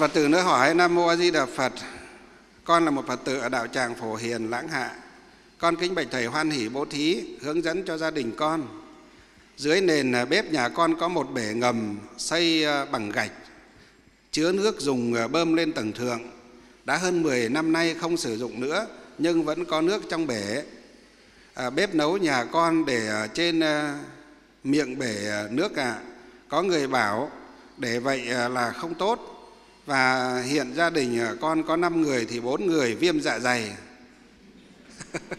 Phật tử nữa hỏi Nam Mô A Di Đà Phật Con là một Phật tử ở đạo tràng Phổ Hiền Lãng Hạ. Con kính bạch thầy hoan hỷ bố thí Hướng dẫn cho gia đình con. Dưới nền à, bếp nhà con có một bể ngầm Xây à, bằng gạch Chứa nước dùng à, bơm lên tầng thượng. Đã hơn 10 năm nay không sử dụng nữa Nhưng vẫn có nước trong bể. À, Bếp nấu nhà con để trên miệng bể nước ạ. À. Có người bảo để vậy là không tốt và hiện gia đình con có 5 người thì bốn người viêm dạ dày.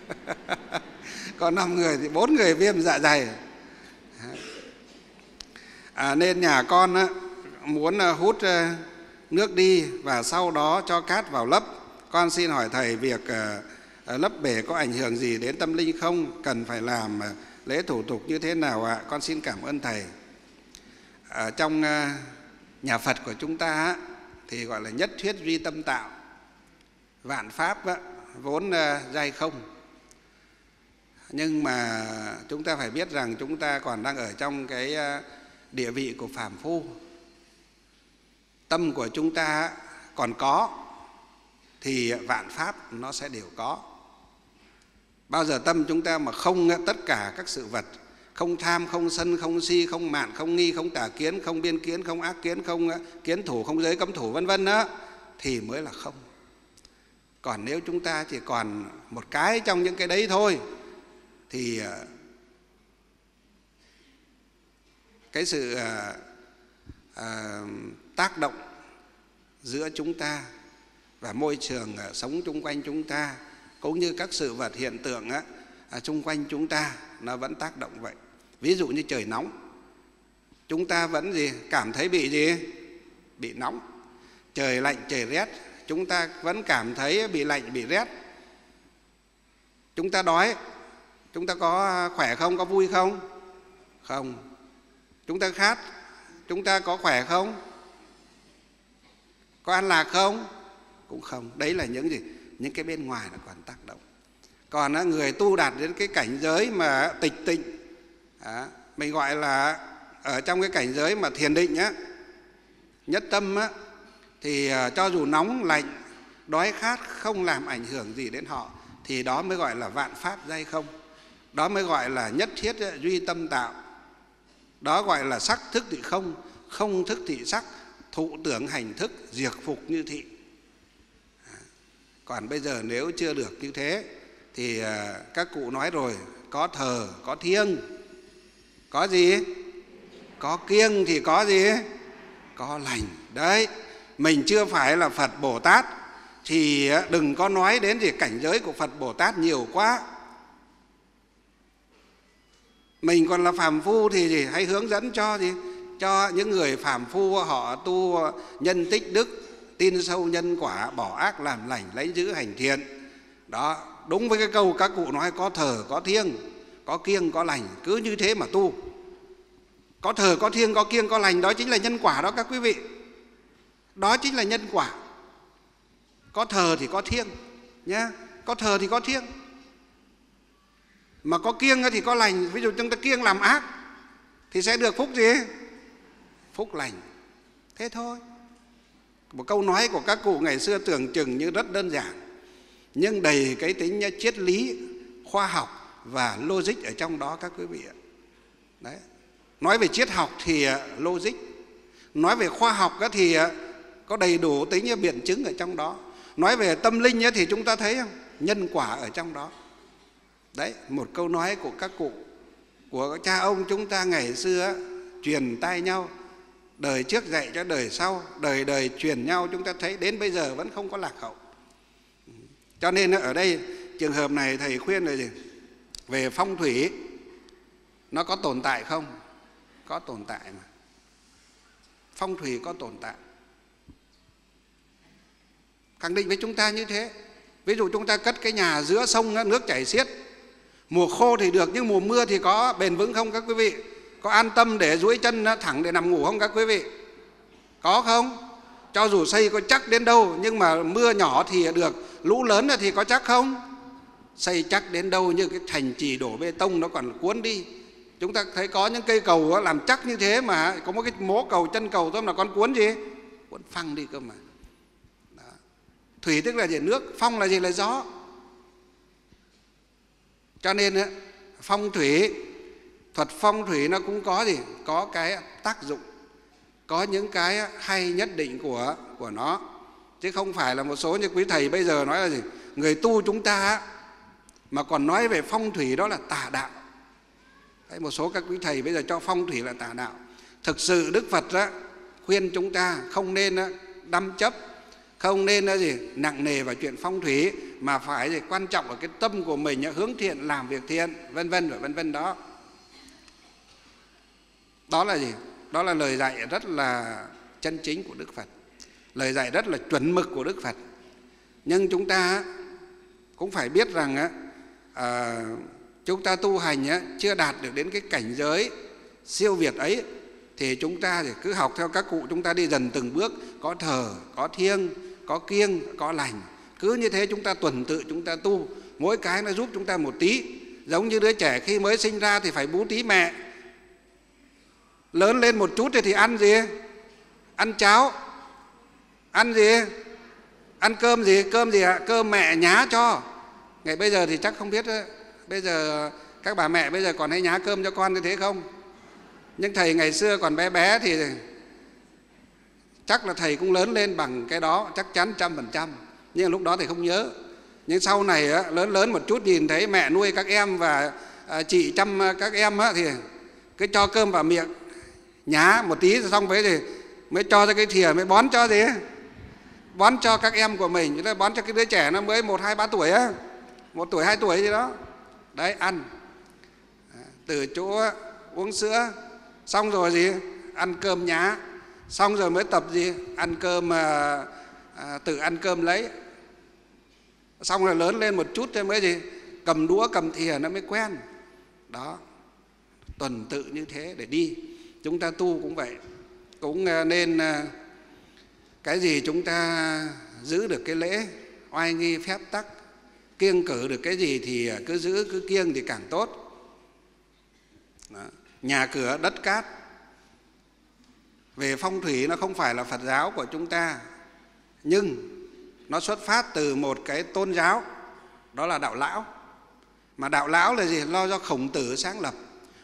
Có 5 người thì bốn người viêm dạ dày. À, nên nhà con á, muốn ờ, hút ờ, nước đi và sau đó cho cát vào lấp. Con xin hỏi thầy việc ờ, lấp bể có ảnh hưởng gì đến tâm linh không? Cần phải làm lễ thủ tục như thế nào ạ? Con xin cảm ơn thầy. À, trong nhà phật của chúng ta thì gọi là nhất thuyết duy tâm tạo. Vạn pháp đó, vốn ờ, dai không. Nhưng mà chúng ta phải biết rằng chúng ta còn đang ở trong cái ờ, địa vị của phàm phu. Tâm của chúng ta còn có thì vạn pháp nó sẽ đều có. Bao giờ tâm chúng ta mà không tất cả các sự vật không tham không sân không si không mạn không nghi không tà kiến không biên kiến không ác kiến không ờ, kiến thủ không giới cấm thủ vân vân đó thì mới là không. Còn nếu chúng ta chỉ còn một cái trong những cái đấy thôi thì ờ, cái sự à, à, tác động giữa chúng ta và môi trường sống chung quanh chúng ta cũng như các sự vật hiện tượng á, à, xung quanh chúng ta nó vẫn tác động vậy. Ví dụ như trời nóng chúng ta vẫn gì? Cảm thấy bị gì? Bị nóng. Trời lạnh trời rét chúng ta vẫn cảm thấy bị lạnh bị rét. Chúng ta đói chúng ta có khỏe không có vui không? Không. Chúng ta khát chúng ta có khỏe không? Có an lạc không? Cũng không. Đấy là những gì? Những cái bên ngoài là còn tác động còn người tu đạt đến cái cảnh giới mà tịch tịnh à, mình gọi là ở trong cái cảnh giới mà thiền định á nhất tâm á thì ờ, cho dù nóng lạnh đói khát không làm ảnh hưởng gì đến họ thì đó mới gọi là vạn pháp dây không. Đó mới gọi là nhất thiết duy tâm tạo. Đó gọi là sắc thức thị không không thức thị sắc thụ tưởng hành thức diệt phục như thị. Còn bây giờ nếu chưa được như thế thì à, các cụ nói rồi, có thờ, có thiêng. Có gì? Có kiêng thì có gì? Có lành. Đấy, mình chưa phải là phật bồ tát, thì à, đừng có nói đến gì cảnh giới của phật bồ tát nhiều quá. Mình còn là phàm phu thì gì hãy hướng dẫn cho gì cho những người phàm phu họ tu nhân tích đức, tin sâu nhân quả, bỏ ác làm lành, lấy giữ hành thiện. Đó đúng với cái câu các cụ nói, có thờ, có thiêng, có kiêng, có lành, cứ như thế mà tu. Có thờ, có thiêng, có kiêng, có lành, đó chính là nhân quả đó các quý vị. Đó chính là nhân quả. Có thờ thì có thiêng nhé có thờ thì có thiêng. Mà có kiêng thì có lành. Ví dụ chúng ta kiêng làm ác, thì sẽ được phúc gì? Phúc lành. Thế thôi. Một câu nói của các cụ ngày xưa tưởng chừng như rất đơn giản nhưng đầy cái tính triết lý, khoa học và logic ở trong đó các quý vị ạ. Đấy. Nói về triết học thì à, logic. Nói về khoa học thì à, có đầy đủ tính biện chứng ở trong đó. Nói về tâm linh thì chúng ta thấy không? Nhân quả ở trong đó. Đấy, một câu nói của các cụ, của cha ông chúng ta ngày xưa truyền tai nhau, đời trước dạy cho đời sau, đời đời truyền nhau, chúng ta thấy đến bây giờ vẫn không có lạc hậu cho nên ở đây trường hợp này thầy khuyên là gì? Về phong thủy, nó có tồn tại không? Có tồn tại mà. Phong thủy có tồn tại. Khẳng định với chúng ta như thế. Ví dụ chúng ta cất cái nhà giữa sông nước chảy xiết. Mùa khô thì được nhưng mùa mưa thì có bền vững không các quý vị? Có an tâm để duỗi chân thẳng để nằm ngủ không các quý vị? Có không? Cho dù xây có chắc đến đâu nhưng mà mưa nhỏ thì được lũ lớn thì có chắc không? Xây chắc đến đâu như cái thành trì đổ bê tông nó còn cuốn đi. Chúng ta thấy có những cây cầu làm chắc như thế mà, có một cái mố cầu, chân cầu thôi mà con cuốn gì? Cuốn phăng đi cơ mà. Thủy tức là gì? Nước, phong là gì? Là gió. Cho nên phong thủy, thuật phong thủy nó cũng có gì? Có cái tác dụng. Có những cái hay nhất định của của nó chứ không phải là một số như quý thầy bây giờ nói là gì? Người tu chúng ta mà còn nói về phong thủy đó là tà đạo. Đấy, một số các quý thầy bây giờ cho phong thủy là tà đạo. Thực sự đức phật đó, khuyên chúng ta không nên đâm chấp không nên là gì nặng nề vào chuyện phong thủy mà phải gì quan trọng ở cái tâm của mình hướng thiện làm việc thiện vân vân và vân vân đó. Đó là gì? Đó là lời dạy rất là chân chính của đức phật lời dạy rất là chuẩn mực của đức phật. Nhưng chúng ta cũng phải biết rằng à, chúng ta tu hành chưa đạt được đến cái cảnh giới siêu việt ấy thì chúng ta thì cứ học theo các cụ chúng ta đi dần từng bước có thờ có thiêng có kiêng có lành. Cứ như thế chúng ta tuần tự chúng ta tu mỗi cái nó giúp chúng ta một tí. Giống như đứa trẻ khi mới sinh ra thì phải bú tí mẹ. Lớn lên một chút thì ăn gì? Ăn cháo ăn gì? Ăn cơm gì? Cơm gì ạ? Cơm mẹ nhá cho. Ngày bây giờ thì chắc không biết bây giờ các bà mẹ bây giờ còn hay nhá cơm cho con như thế không? Nhưng thầy ngày xưa còn bé bé thì chắc là thầy cũng lớn lên bằng cái đó, chắc chắn trăm phần trăm. Nhưng lúc đó thầy không nhớ. Nhưng sau này lớn lớn một chút nhìn thấy mẹ nuôi các em và à, chị chăm các em thì cứ cho cơm vào miệng. Nhá một tí xong với thì mới cho ra cái thìa, mới bón cho gì? Bón cho các em của mình. Chứ là bón cho cái đứa trẻ nó mới một hai ba tuổi á. Một tuổi hai tuổi gì đó. Đấy ăn. Từ chỗ uống sữa. Xong rồi gì? Ăn cơm nhá. Xong rồi mới tập gì? Ăn cơm à, à, tự ăn cơm lấy. Xong rồi lớn lên một chút thì mới gì? Cầm đũa cầm thìa nó mới quen. Đó. Tuần tự như thế để đi. Chúng ta tu cũng vậy. Cũng à, nên à, cái gì chúng ta giữ được cái lễ, oai nghi, phép tắc, kiêng cử được cái gì thì cứ giữ, cứ kiêng thì càng tốt. Đó. nhà cửa, đất cát. Về phong thủy nó không phải là phật giáo của chúng ta, nhưng nó xuất phát từ một cái tôn giáo, đó là đạo lão. Mà đạo lão là gì? Lo do khổng tử sáng lập.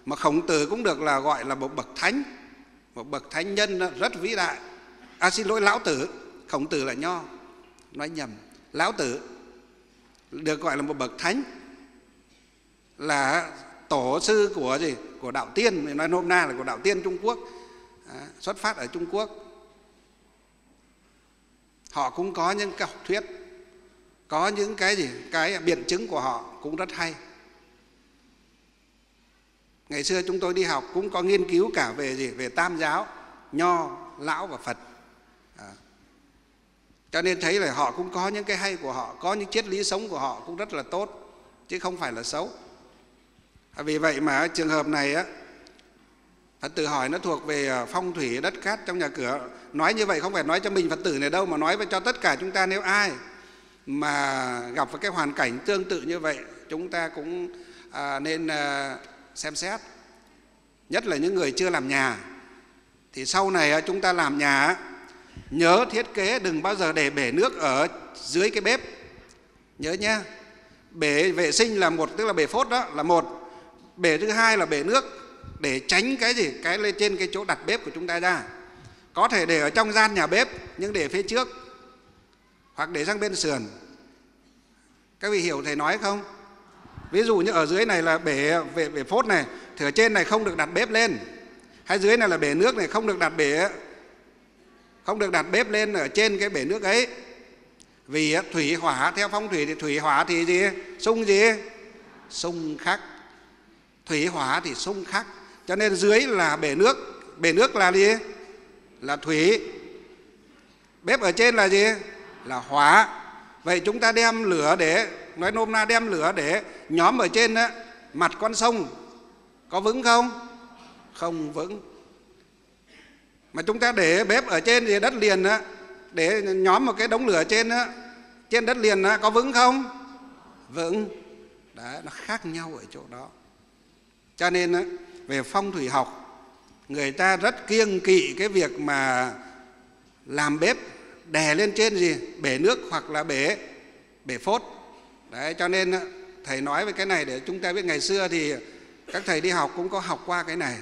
Mà khổng tử cũng được là gọi là một bậc thánh. Một bậc thánh nhân rất vĩ đại à xin lỗi lão tử. Khổng tử là nho. Nói nhầm. Lão tử được gọi là một bậc thánh là tổ sư của gì? Của đạo tiên. Mình nói nôm na là của đạo tiên trung quốc. À, xuất phát ở trung quốc. Họ cũng có những cái học thuyết có những cái gì? Cái biện chứng của họ cũng rất hay. Ngày xưa chúng tôi đi học cũng có nghiên cứu cả về gì? Về tam giáo nho lão và phật à. cho nên thấy là họ cũng có những cái hay của họ có những triết lý sống của họ cũng rất là tốt chứ không phải là xấu. À, vì vậy mà trường hợp này á Phật tử hỏi nó thuộc về à, phong thủy đất cát trong nhà cửa. Nói như vậy không phải nói cho mình Phật tử này đâu mà nói với cho tất cả chúng ta nếu ai mà gặp cái hoàn cảnh tương tự như vậy chúng ta cũng à, nên à, xem xét. Nhất là những người chưa làm nhà. Thì sau này chúng ta làm nhà nhớ thiết kế đừng bao giờ để bể nước ở dưới cái bếp. Nhớ nhá. Bể vệ sinh là một tức là bể phốt đó là một. Bể thứ hai là bể nước để tránh cái gì? Cái lên trên cái chỗ đặt bếp của chúng ta ra. Có thể để ở trong gian nhà bếp nhưng để phía trước. Hoặc để sang bên sườn. Các vị hiểu thầy nói không? Ví dụ như ở dưới này là bể bể, bể phốt này thì ở trên này không được đặt bếp lên. Hay dưới này là bể nước này không được đặt bể không được đặt bếp lên ở trên cái bể nước ấy. Vì thủy hỏa theo phong thủy thì thủy hỏa thì gì? Sung gì? Sung khắc. Thủy hỏa thì sung khắc. Cho nên dưới là bể nước. Bể nước là gì? Là thủy. Bếp ở trên là gì? Là hỏa. Vậy chúng ta đem lửa để nói nôm na đem lửa để nhóm ở trên đó, mặt con sông. Có vững không? Không vững mà chúng ta để bếp ở trên thì đất liền đó, để nhóm một cái đống lửa trên đó, trên đất liền đó, có vững không? Vững. Đấy nó khác nhau ở chỗ đó. Cho nên đó, về phong thủy học người ta rất kiêng kỵ cái việc mà làm bếp đè lên trên gì bể nước hoặc là bể bể phốt. Đấy cho nên thầy nói về cái này để chúng ta biết ngày xưa thì các thầy đi học cũng có học qua cái này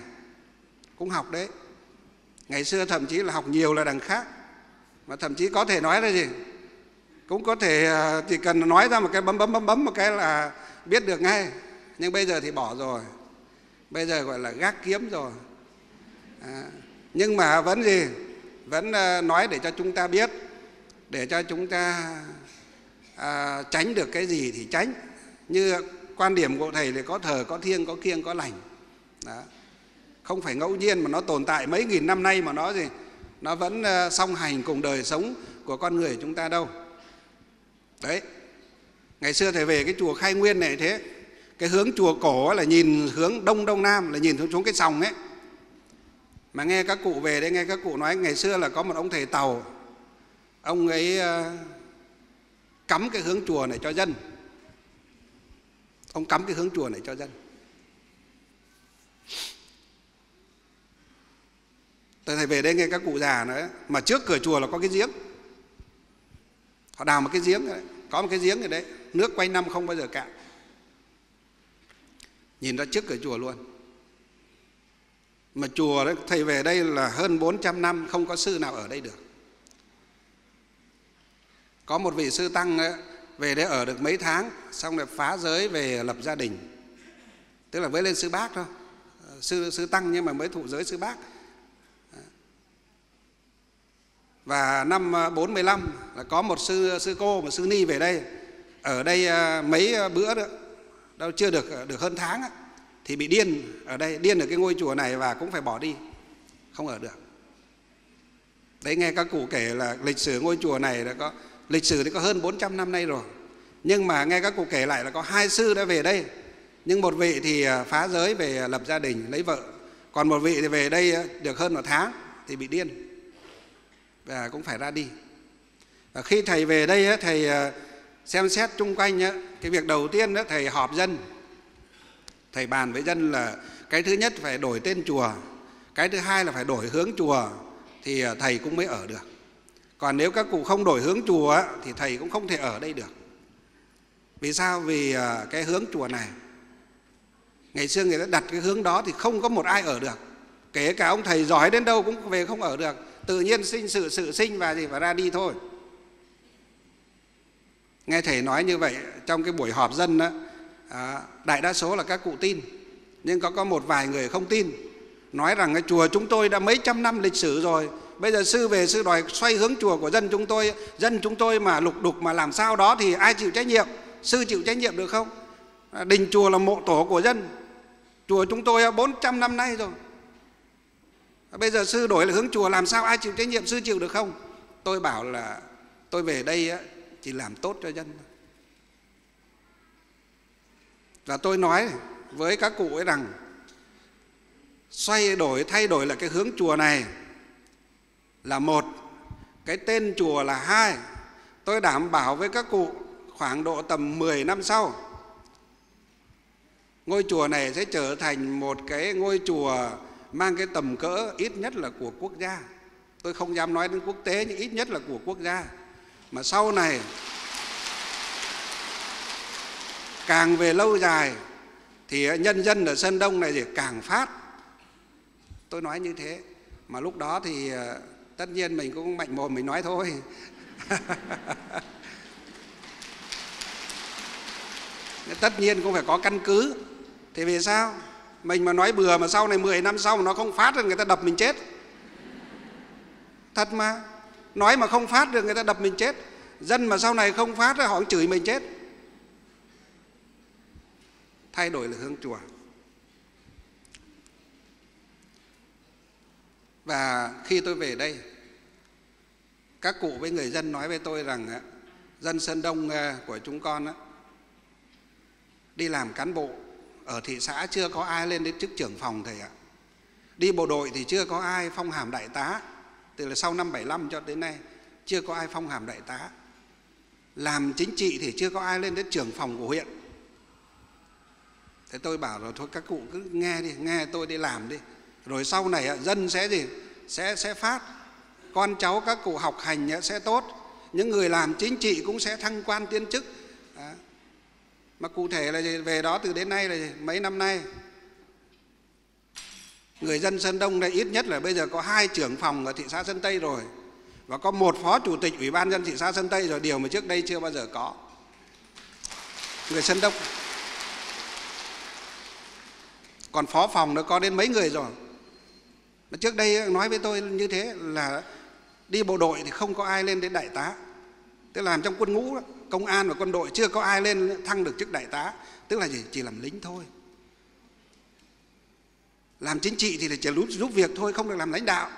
cũng học đấy ngày xưa thậm chí là học nhiều là đằng khác. Mà thậm chí có thể nói là gì? Cũng có thể ờ, chỉ cần nói ra một cái bấm bấm bấm bấm một cái là biết được ngay. Nhưng bây giờ thì bỏ rồi. Bây giờ gọi là gác kiếm rồi. À, nhưng mà vẫn gì? Vẫn ờ, nói để cho chúng ta biết. Để cho chúng ta à, tránh được cái gì thì tránh. Như quan điểm của thầy thì có thờ có thiêng có kiêng có lành. Đó không phải ngẫu nhiên mà nó tồn tại mấy nghìn năm nay mà nó gì? Nó vẫn ờ, song hành cùng đời sống của con người chúng ta đâu. Đấy. Ngày xưa thầy về cái chùa khai nguyên này thế, cái hướng chùa cổ là nhìn hướng đông đông nam, là nhìn xuống cái sòng ấy. Mà nghe các cụ về đây, nghe các cụ nói ngày xưa là có một ông thầy tàu. Ông ấy ờ, cắm cái hướng chùa này cho dân. Ông cắm cái hướng chùa này cho dân. Thầy về đây nghe các cụ già nói mà trước cửa chùa là có cái giếng. Họ đào một cái giếng đấy có một cái giếng ở đấy nước quanh năm không bao giờ cạn. Nhìn ra trước cửa chùa luôn. Mà chùa đấy thầy về đây là hơn 400 năm không có sư nào ở đây được. Có một vị sư tăng ấy, về đây ở được mấy tháng xong rồi phá giới về lập gia đình. Tức là mới lên sư bác thôi. Sư sư tăng nhưng mà mới thụ giới sư bác. Và năm ờ, 45 là có một sư sư cô, một sư ni về đây. Ở đây ờ, mấy bữa nữa đâu chưa được ờ, được hơn tháng thì bị điên ở đây, điên ở cái ngôi chùa này và cũng phải bỏ đi, không ở được. Đấy, nghe các cụ kể là lịch sử ngôi chùa này đã có, lịch sử thì có hơn 400 năm nay rồi, nhưng mà nghe các cụ kể lại là có hai sư đã về đây. Nhưng một vị thì phá giới về lập gia đình, lấy vợ. Còn một vị thì về đây được hơn một tháng thì bị điên và cũng phải ra đi. Và khi thầy về đây thầy à, xem xét chung quanh cái việc đầu tiên thầy họp dân. Thầy bàn với dân là cái thứ nhất phải đổi tên chùa, cái thứ hai là phải đổi hướng chùa, thì à, thầy cũng mới ở được. Còn nếu các cụ không đổi hướng chùa thì thầy cũng không thể ở đây được. Vì sao? Vì à, cái hướng chùa này, ngày xưa người ta đặt cái hướng đó thì không có một ai ở được. Kể cả ông thầy giỏi đến đâu cũng về không ở được tự nhiên sinh sự sự sinh và gì và ra đi thôi. Nghe thầy nói như vậy trong cái buổi họp dân đó à, đại đa số là các cụ tin nhưng có có một vài người không tin. Nói rằng cái chùa chúng tôi đã mấy trăm năm lịch sử rồi bây giờ sư về sư đòi xoay hướng chùa của dân chúng tôi dân chúng tôi mà lục đục mà làm sao đó thì ai chịu trách nhiệm? Sư chịu trách nhiệm được không? À, đình chùa là mộ tổ của dân. Chùa chúng tôi 400 năm nay rồi bây giờ sư đổi là hướng chùa, làm sao ai chịu trách nhiệm, sư chịu được không? Tôi bảo là tôi về đây chỉ làm tốt cho dân và tôi nói với các cụ ấy rằng, xoay đổi, thay đổi là cái hướng chùa này là một, cái tên chùa là hai. Tôi đảm bảo với các cụ khoảng độ tầm 10 năm sau, ngôi chùa này sẽ trở thành một cái ngôi chùa mang cái tầm cỡ ít nhất là của quốc gia. Tôi không dám nói đến quốc tế, nhưng ít nhất là của quốc gia. Mà sau này, càng về lâu dài, thì nhân dân ở sân đông này thì càng phát. Tôi nói như thế. Mà lúc đó thì ờ, tất nhiên mình cũng mạnh mồm mình nói thôi. Tất nhiên cũng phải có căn cứ. Thì vì sao? Mình mà nói bừa mà sau này 10 năm sau mà nó không phát được người ta đập mình chết. Thật mà. Nói mà không phát được người ta đập mình chết. Dân mà sau này không phát họ cũng chửi mình chết. Thay đổi là hướng chùa. Và khi tôi về đây, các cụ với người dân nói với tôi rằng dân sơn đông à, của chúng con đi làm cán bộ ở thị xã chưa có ai lên đến chức trưởng phòng thầy ạ. Đi bộ đội thì chưa có ai phong hàm đại tá. Từ là sau năm 75 cho đến nay, chưa có ai phong hàm đại tá. Làm chính trị thì chưa có ai lên đến trưởng phòng của huyện. Thế tôi bảo rồi thôi, các cụ cứ nghe đi, nghe tôi đi làm đi. Rồi sau này dân sẽ gì? Sẽ sẽ phát. Con cháu các cụ học hành sẽ tốt. Những người làm chính trị cũng sẽ thăng quan, tiến chức mà cụ thể là về đó từ đến nay là mấy năm nay? Người dân Sơn Đông đây ít nhất là bây giờ có hai trưởng phòng ở thị xã Sơn Tây rồi và có một phó chủ tịch ủy ban dân thị xã Sơn Tây rồi, điều mà trước đây chưa bao giờ có. Người Sơn Đông. Còn phó phòng nó có đến mấy người rồi? Mà trước đây nói với tôi như thế là đi bộ đội thì không có ai lên đến đại tá tức là làm trong quân ngũ công an và quân đội chưa có ai lên thăng được chức đại tá. Tức là gì chỉ làm lính thôi. Làm chính trị thì chỉ giúp, giúp việc thôi không được làm lãnh đạo.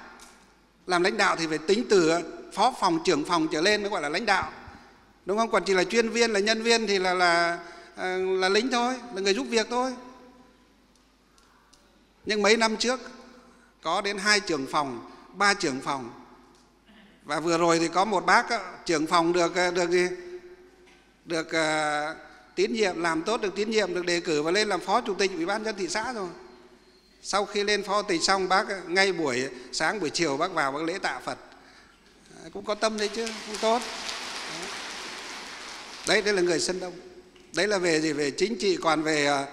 Làm lãnh đạo thì phải tính từ phó phòng trưởng phòng trở lên mới gọi là lãnh đạo. Đúng không? Còn chỉ là chuyên viên là nhân viên thì là là là, là lính thôi là người giúp việc thôi. Nhưng mấy năm trước có đến hai trưởng phòng ba trưởng phòng và vừa rồi thì có một bác trưởng phòng được ờ, được gì? Được uh, tín nhiệm làm tốt được tín nhiệm được đề cử và lên làm phó chủ tịch ủy ban dân thị xã rồi. Sau khi lên phó tịch xong bác ờ, ngay buổi sáng buổi chiều bác vào bác lễ tạ phật. Cũng có tâm đấy chứ cũng tốt. Đấy đấy là người sân đông. Đấy là về gì? Về chính trị còn về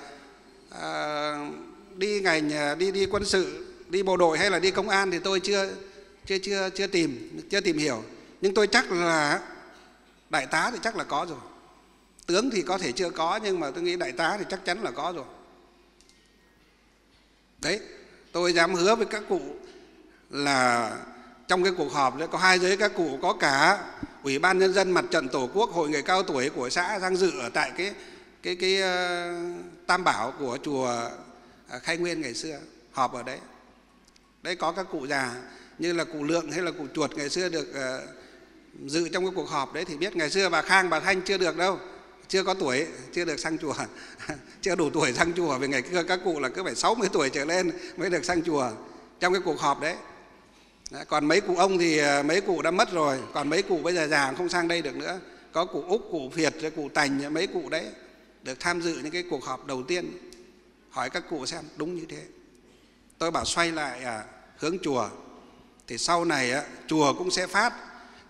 à, đi ngành đi đi quân sự đi bộ đội hay là đi công an thì tôi chưa chưa chưa chưa tìm chưa tìm hiểu. Nhưng tôi chắc là đại tá thì chắc là có rồi. Tướng thì có thể chưa có nhưng mà tôi nghĩ đại tá thì chắc chắn là có rồi. Đấy tôi dám hứa với các cụ là trong cái cuộc họp đấy có hai giới các cụ có cả ủy ban nhân dân mặt trận tổ quốc hội người cao tuổi của xã sang dự ở tại cái cái cái uh, tam bảo của chùa à, khai nguyên ngày xưa họp ở đấy. Đấy có các cụ già như là cụ lượng hay là cụ chuột ngày xưa được uh, dự trong cái cuộc họp đấy thì biết ngày xưa bà khang bà thanh chưa được đâu chưa có tuổi chưa được sang chùa chưa đủ tuổi sang chùa vì ngày xưa các cụ là cứ phải 60 tuổi trở lên mới được sang chùa trong cái cuộc họp đấy. Còn mấy cụ ông thì ờ, mấy cụ đã mất rồi còn mấy cụ bây giờ già không sang đây được nữa. Có cụ úc cụ việt cụ tành mấy cụ đấy được tham dự những cái cuộc họp đầu tiên. Hỏi các cụ xem đúng như thế. Tôi bảo xoay lại à, hướng chùa thì sau này á, chùa cũng sẽ phát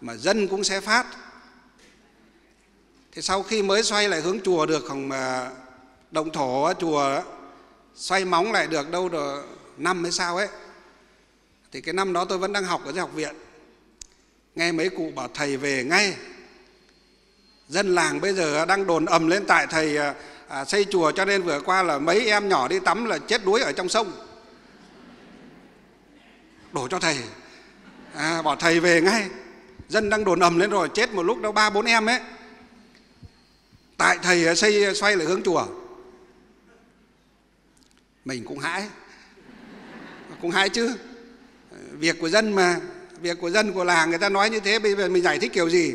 mà dân cũng sẽ phát. Thì sau khi mới xoay lại hướng chùa được khoảng mà động thổ chùa xoay móng lại được đâu rồi năm hay sao ấy thì cái năm đó tôi vẫn đang học ở học viện. Nghe mấy cụ bảo thầy về ngay. Dân làng bây giờ đang đồn ầm lên tại thầy à, à, xây chùa cho nên vừa qua là mấy em nhỏ đi tắm là chết đuối ở trong sông. Đổ cho thầy à, bỏ thầy về ngay. Dân đang đồn ầm lên rồi chết một lúc đâu ba bốn em ấy. Tại thầy à, xây à, xoay lại hướng chùa. Mình cũng hãi. Cũng hãi chứ. Việc của dân mà việc của dân của làng người ta nói như thế bây giờ mình giải thích kiểu gì?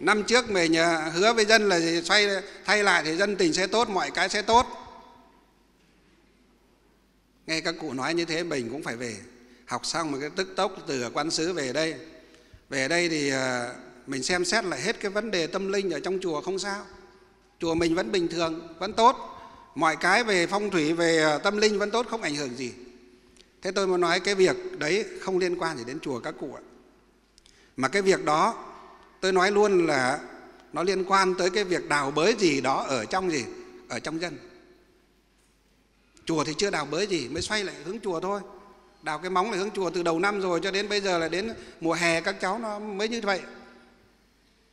Năm trước mình à, hứa với dân là xoay thay lại thì dân tình sẽ tốt mọi cái sẽ tốt. Nghe các cụ nói như thế mình cũng phải về học xong một cái tức tốc từ quan xứ về đây. Về đây thì à, mình xem xét lại hết cái vấn đề tâm linh ở trong chùa không sao. Chùa mình vẫn bình thường, vẫn tốt. Mọi cái về phong thủy, về à, tâm linh vẫn tốt, không ảnh hưởng gì. Thế tôi muốn nói cái việc đấy không liên quan gì đến chùa các cụ ạ. Mà cái việc đó, tôi nói luôn là nó liên quan tới cái việc đào bới gì đó ở trong gì? Ở trong dân. Chùa thì chưa đào bới gì, mới xoay lại hướng chùa thôi đào cái móng lại hướng chùa từ đầu năm rồi cho đến bây giờ là đến mùa hè các cháu nó mới như vậy.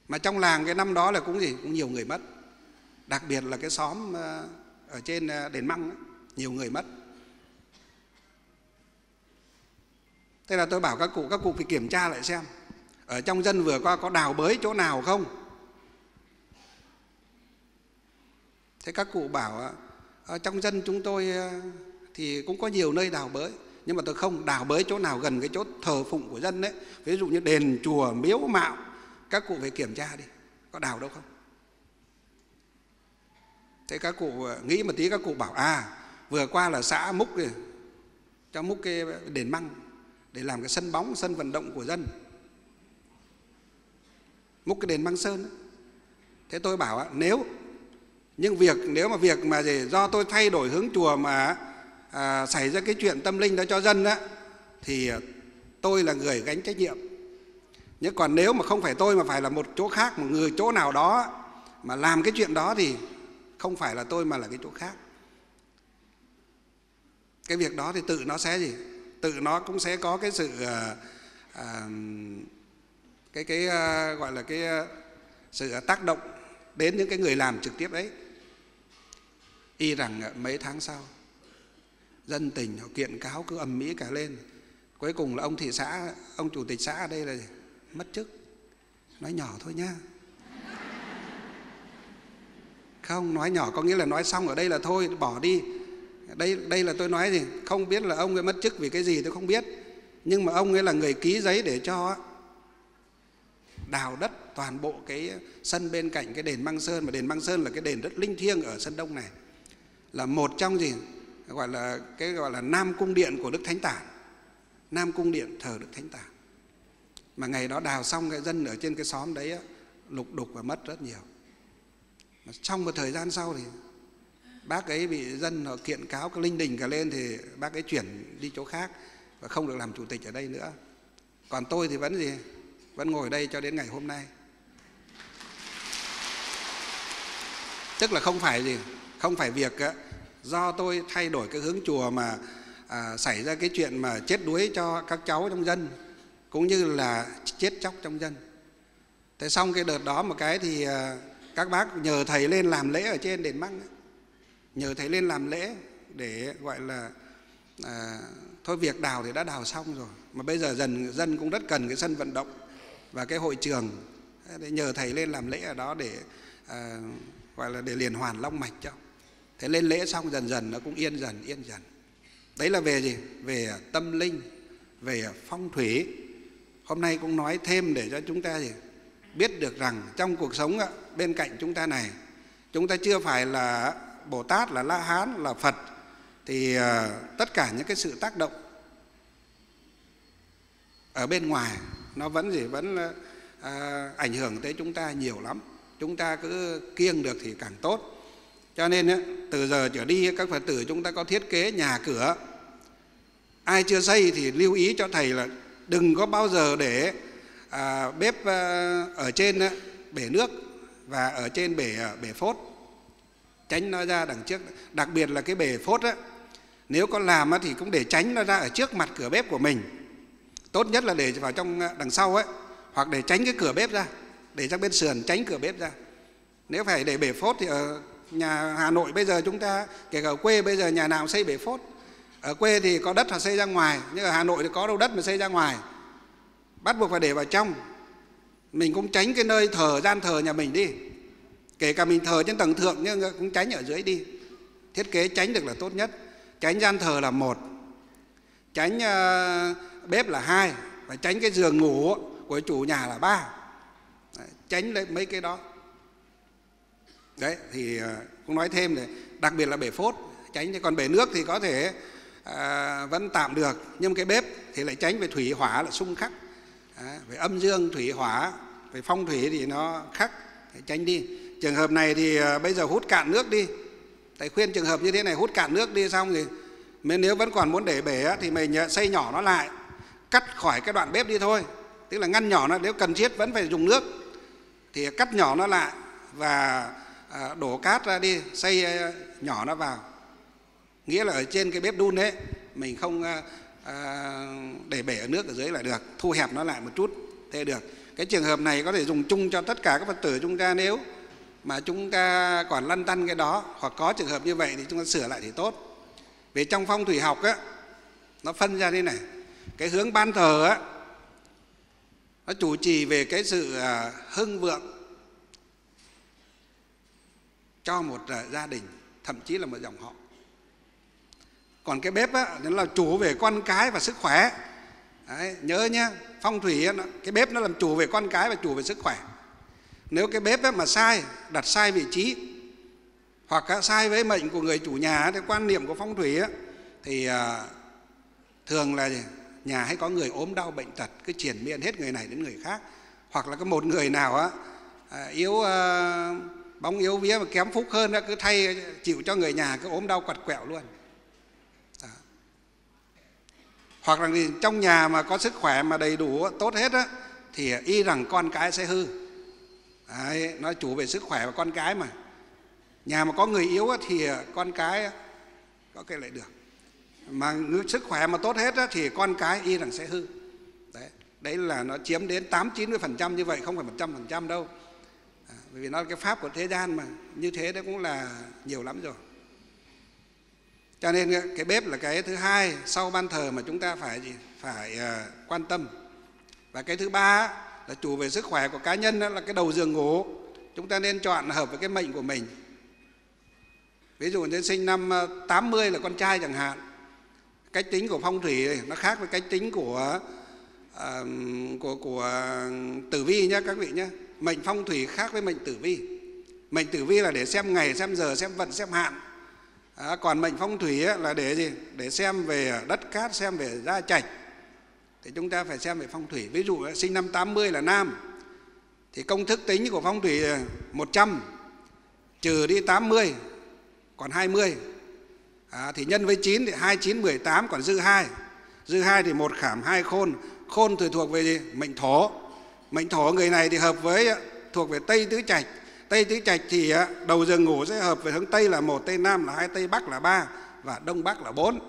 Mà trong làng cái năm đó là cũng gì? Cũng nhiều người mất. Đặc biệt là cái xóm ờ, ở trên ờ, đền măng ấy, nhiều người mất. Thế là tôi bảo các cụ các cụ phải kiểm tra lại xem ở trong dân vừa qua có đào bới chỗ nào không? Thế các cụ bảo ở trong dân chúng tôi thì cũng có nhiều nơi đào bới nhưng mà tôi không đào bới chỗ nào gần cái chỗ thờ phụng của dân đấy. Ví dụ như đền, chùa, miếu, mạo, các cụ phải kiểm tra đi, có đào đâu không? Thế các cụ ờ, nghĩ một tí, các cụ bảo à vừa qua là xã múc kìa, cho múc cái đền măng để làm cái sân bóng, sân vận động của dân. Múc cái đền măng sơn đó. thế tôi bảo nếu, nhưng việc, nếu mà việc mà gì do tôi thay đổi hướng chùa mà à, xảy ra cái chuyện tâm linh đó cho dân đó thì tôi là người gánh trách nhiệm. Nhưng còn nếu mà không phải tôi mà phải là một chỗ khác một người chỗ nào đó mà làm cái chuyện đó thì không phải là tôi mà là cái chỗ khác. Cái việc đó thì tự nó sẽ gì? Tự nó cũng sẽ có cái sự à, à, cái cái à, gọi là cái à, sự tác động đến những cái người làm trực tiếp đấy. Y rằng mấy tháng sau dân tình, họ kiện cáo cứ ầm mỹ cả lên. Cuối cùng là ông thị xã, ông chủ tịch xã ở đây là mất chức. Nói nhỏ thôi nhá. Không, nói nhỏ có nghĩa là nói xong ở đây là thôi, bỏ đi. Đây đây là tôi nói gì? Không biết là ông ấy mất chức vì cái gì, tôi không biết. Nhưng mà ông ấy là người ký giấy để cho đào đất toàn bộ cái sân bên cạnh cái đền Măng Sơn, mà đền Măng Sơn là cái đền rất linh thiêng ở sân Đông này. Là một trong gì? Gọi là, cái gọi là Nam cung điện của Đức Thánh Tản Nam cung điện thờ Đức Thánh Tản mà ngày đó đào xong cái dân ở trên cái xóm đấy lục đục và mất rất nhiều. Mà trong một thời gian sau thì bác ấy bị dân họ kiện cáo cái linh đình cả lên thì bác ấy chuyển đi chỗ khác và không được làm chủ tịch ở đây nữa. Còn tôi thì vẫn gì? Vẫn ngồi đây cho đến ngày hôm nay. Tức là không phải gì? Không phải việc do tôi thay đổi cái hướng chùa mà à, xảy ra cái chuyện mà chết đuối cho các cháu trong dân cũng như là chết chóc trong dân. Thế xong cái đợt đó một cái thì à, các bác nhờ thầy lên làm lễ ở trên đền măng nhờ thầy lên làm lễ để gọi là à, thôi việc đào thì đã đào xong rồi mà bây giờ dần dân cũng rất cần cái sân vận động và cái hội trường. Để nhờ thầy lên làm lễ ở đó để à, gọi là để liền hoàn long mạch cho thế lên lễ xong dần dần nó cũng yên dần yên dần. Đấy là về gì? Về tâm linh về phong thủy. Hôm nay cũng nói thêm để cho chúng ta gì? Biết được rằng trong cuộc sống bên cạnh chúng ta này chúng ta chưa phải là bồ tát là la hán là phật thì ờ, tất cả những cái sự tác động ở bên ngoài nó vẫn gì? Vẫn à, ảnh hưởng tới chúng ta nhiều lắm. Chúng ta cứ kiêng được thì càng tốt cho nên từ giờ trở đi các phật tử chúng ta có thiết kế nhà cửa. Ai chưa xây thì lưu ý cho thầy là đừng có bao giờ để à, bếp à, ở trên bể nước và ở trên bể à, bể phốt. Tránh nó ra đằng trước. Đặc biệt là cái bể phốt á nếu có làm á thì cũng để tránh nó ra ở trước mặt cửa bếp của mình. Tốt nhất là để vào trong à, đằng sau ấy hoặc để tránh cái cửa bếp ra để sang bên sườn tránh cửa bếp ra. Nếu phải để bể phốt thì ở nhà Hà Nội bây giờ chúng ta kể cả ở quê bây giờ nhà nào xây bể phốt. Ở quê thì có đất họ xây ra ngoài nhưng ở Hà Nội thì có đâu đất mà xây ra ngoài. Bắt buộc phải để vào trong. Mình cũng tránh cái nơi thờ gian thờ nhà mình đi. Kể cả mình thờ trên tầng thượng nhưng cũng tránh ở dưới đi. Thiết kế tránh được là tốt nhất. Tránh gian thờ là một. Tránh uh, bếp là hai. Và tránh cái giường ngủ của chủ nhà là ba. Đấy, tránh lấy mấy cái đó đấy thì ờ, cũng nói thêm này đặc biệt là bể phốt tránh còn bể nước thì có thể à, vẫn tạm được nhưng cái bếp thì lại tránh về thủy hỏa là xung khắc. À, về âm dương thủy hỏa về phong thủy thì nó khắc phải tránh đi. Trường hợp này thì à, bây giờ hút cạn nước đi. Thầy khuyên trường hợp như thế này hút cạn nước đi xong thì nếu nếu vẫn còn muốn để bể thì mình xây nhỏ nó lại cắt khỏi cái đoạn bếp đi thôi. Tức là ngăn nhỏ nó nếu cần thiết vẫn phải dùng nước thì cắt nhỏ nó lại và à, đổ cát ra đi xây à, nhỏ nó vào. Nghĩa là ở trên cái bếp đun đấy mình không à, à để bể ở nước ở dưới là được thu hẹp nó lại một chút thế được. Cái trường hợp này có thể dùng chung cho tất cả các phật tử chúng ta nếu mà chúng ta còn lăn tăn cái đó hoặc có trường hợp như vậy thì chúng ta sửa lại thì tốt. Vì trong phong thủy học á nó phân ra thế này cái hướng ban thờ á nó chủ trì về cái sự à, hưng vượng cho một ờ, gia đình thậm chí là một dòng họ. Còn cái bếp á nó là chủ về con cái và sức khỏe. Đấy, nhớ nhé phong thủy á, cái bếp nó làm chủ về con cái và chủ về sức khỏe. Nếu cái bếp ấy mà sai đặt sai vị trí hoặc sai với mệnh của người chủ nhà thì quan niệm của phong thủy ấy, thì à, thường là nhà hay có người ốm đau bệnh tật cứ triển miên hết người này đến người khác. Hoặc là có một người nào á ờ, yếu à, bóng yếu vía mà kém phúc hơn cứ thay chịu cho người nhà cứ ốm đau quặt quẹo luôn. Đó. hoặc là trong nhà mà có sức khỏe mà đầy đủ tốt hết á thì y rằng con cái sẽ hư. Đấy, nói chủ về sức khỏe và con cái mà. Nhà mà có người yếu á thì con cái có cái lại được. Mà sức khỏe mà tốt hết á thì con cái y rằng sẽ hư. Đấy đấy là nó chiếm đến tám chín mươi phần trăm như vậy không phải một trăm phần trăm đâu bởi vì nó là cái pháp của thế gian mà như thế đó cũng là nhiều lắm rồi. Cho nên cái bếp là cái thứ hai sau ban thờ mà chúng ta phải gì? Phải à, quan tâm. Và cái thứ ba là chủ về sức khỏe của cá nhân là cái đầu giường ngủ. Chúng ta nên chọn hợp với cái mệnh của mình. Ví dụ như sinh năm à, 80 là con trai chẳng hạn. Cách tính của phong thủy nó khác với cách tính của uh, của của tử vi nhé các vị nhé mệnh phong thủy khác với mệnh tử vi. Mệnh tử vi là để xem ngày xem giờ xem vận xem hạn. À, còn mệnh phong thủy ấy, là để gì? Để xem về đất cát xem về gia trạch thì chúng ta phải xem về phong thủy. Ví dụ sinh năm 80 là nam. Thì công thức tính của phong thủy à, 100 trừ đi 80 còn 20 à, thì nhân với 9 thì 29 18 còn dư 2 dư 2 thì một khảm hai khôn. Khôn thì thuộc về gì? Mệnh thổ mệnh thổ người này thì hợp với ờ, thuộc về tây tứ trạch. Tây tứ trạch thì ờ, đầu giường ngủ sẽ hợp về hướng tây là một tây nam là hai tây bắc là ba và đông bắc là bốn.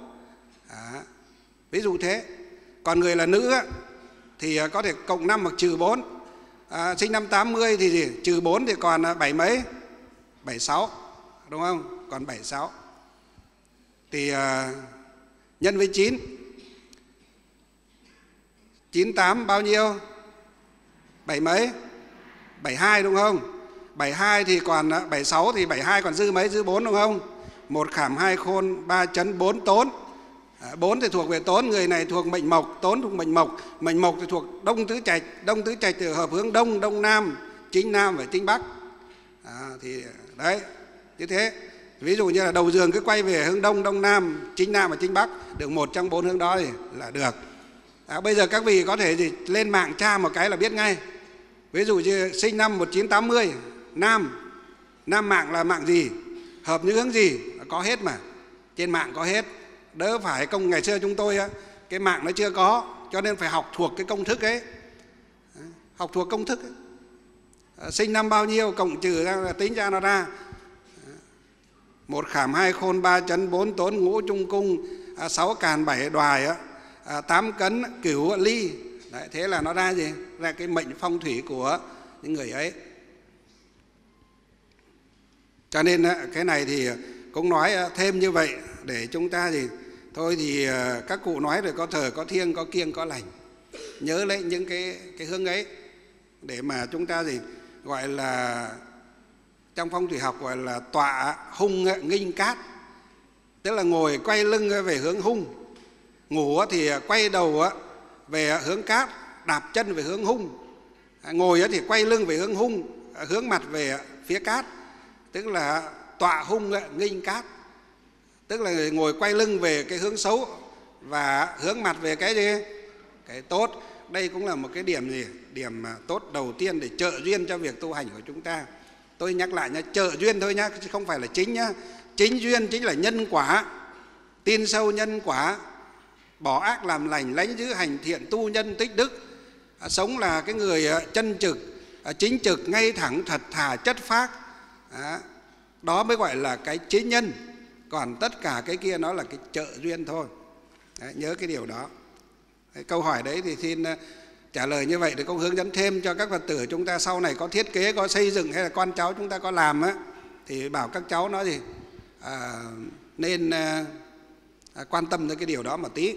À, ví dụ thế. Còn người là nữ ờ, thì có thể cộng 5 hoặc trừ 4 à, sinh năm 80 thì gì? Trừ 4 thì còn bảy mấy? 76 đúng không? Còn 76 thì à, nhân với 9 98 bao nhiêu? Bảy mấy? 72 đúng không? 72 thì còn à, 76 thì 72 còn dư mấy? Dư 4 đúng không? Một khảm hai khôn ba chấn bốn tốn. À, bốn thì thuộc về tốn người này thuộc mệnh mộc tốn thuộc mệnh mộc. Mệnh mộc thì thuộc đông tứ trạch đông tứ trạch thì hợp hướng đông đông nam chính nam và chính bắc. À, thì đấy như thế. Ví dụ như là đầu giường cứ quay về hướng đông đông nam chính nam và chính bắc được một trong bốn hướng đó thì là được. À, bây giờ các vị có thể gì lên mạng tra một cái là biết ngay ví dụ như sinh năm 1980 nam. Nam mạng là mạng gì? Hợp những hướng gì? Có hết mà. Trên mạng có hết. Đỡ phải công ngày xưa chúng tôi cái mạng nó chưa có cho nên phải học thuộc cái công thức ấy. Học thuộc công thức ấy. À, sinh năm bao nhiêu cộng trừ ra là tính ra nó ra. Một khảm hai khôn ba chấn bốn tốn ngũ trung cung à, sáu càn bảy đoài à, tám cấn cửu ly. Đấy, thế là nó ra gì? Ra cái mệnh phong thủy của những người ấy. Cho nên cái này thì cũng nói thêm như vậy để chúng ta gì? Thôi thì ờ, các cụ nói rồi có thờ có thiêng có kiêng có lành. Nhớ lấy những cái cái hướng ấy để mà chúng ta gì? Gọi là trong phong thủy học gọi là tọa hung nghinh cát. Tức là ngồi quay lưng về hướng hung. Ngủ thì à, quay đầu về hướng cát, đạp chân về hướng hung. À, ngồi thì quay lưng về hướng hung à, hướng mặt về phía cát, tức là tọa hung nghinh cát. Tức là ngồi quay lưng về cái hướng xấu và hướng mặt về cái gì? Cái tốt. Đây cũng là một cái điểm gì? Điểm à, tốt đầu tiên để trợ duyên cho việc tu hành của chúng ta. Tôi nhắc lại nhá, trợ duyên thôi nhá, chứ không phải là chính nhá. Chính duyên chính là nhân quả, tin sâu nhân quả bỏ ác làm lành lánh giữ hành thiện tu nhân tích đức à, sống là cái người à, chân trực à, chính trực ngay thẳng thật thà chất phác đó mới gọi là cái chế nhân. Còn tất cả cái kia nó là cái trợ duyên thôi. Đấy, nhớ cái điều đó. Đấy, câu hỏi đấy thì xin trả lời như vậy để cũng hướng dẫn thêm cho các phật tử chúng ta sau này có thiết kế có xây dựng hay là con cháu chúng ta có làm á thì bảo các cháu nói gì? À, nên À, quan tâm tới cái điều đó một tí.